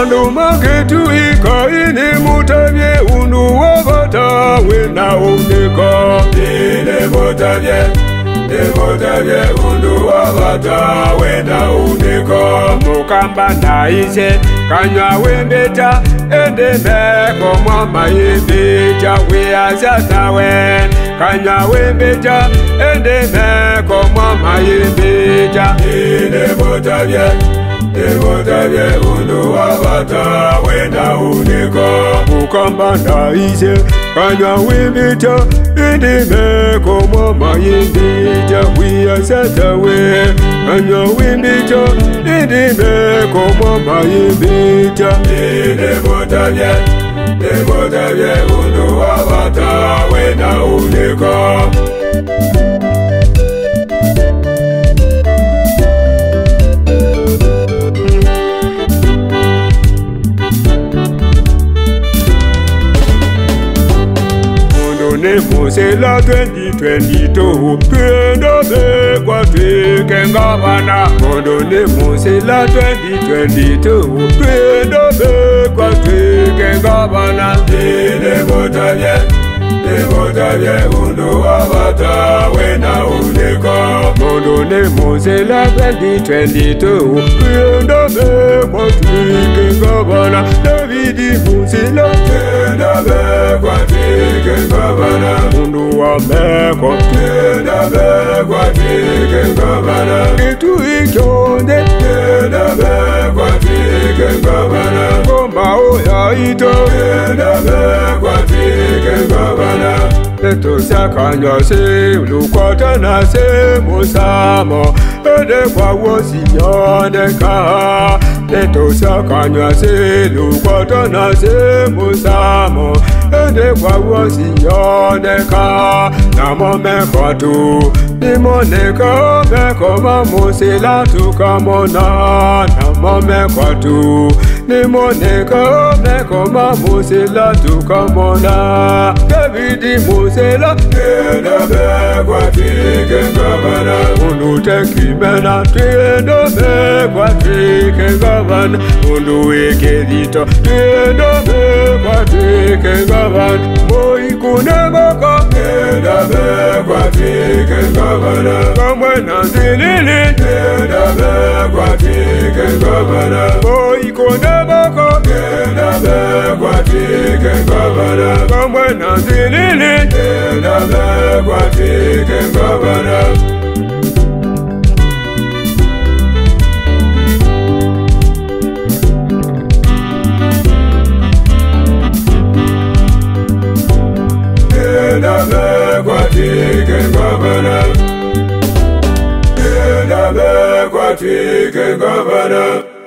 mandu maketu ika ini mutavye unu wavata wina umdika ini mutavye nimutavye unu wavata wina umdika mukamba na ise kanywa wembeta ende meko mwamba ibija wiyasyasawe kanywa wembeta ende meko mwamba ibija ini mutavye nekota vyeunu wavata wenda uniko ukambanda ise kanywa wimita indimekomwa mayimbita wiyasatawe kanywa wimita indimekomwa mayimbita inekotavye nekota vyeunu wavata wenda uniko nemosela 2022 pendo bekwafike ngabana kondo nemosela 2022 pendo bekwafike ngabana inebotaye nebotaye undo wabata wena uneko kondo nemosela 2022 pendo bekwafike ngabana david musela 2022 bekwa Tena bekwa tike ngamana Itu ikyonde Tena bekwa tike ngamana Komba oya ito Tena bekwa tike ngamana Eto sakanya se Ulukwa tana se Mosama Ede kwa wosi yonde kaa netosakanya se lukotona se musamo edekwawosinjoneka namomekatu nimoneka mekoma musilatukambona namomekatu nimoneka mekoma musilatukambona debidi musila edebekwafi kengabana unutekibena tiendobekwa tikengabana unduwikedito tiendobekwa tikengabana moikunegoko tiendobekwa tikengabana kamwe na ndilili tiendobekwa tikengabana moikunegoko tiendobekwa tikengabana kamwe na ndilili tiendobekwa tikengabana Rafiki Governor.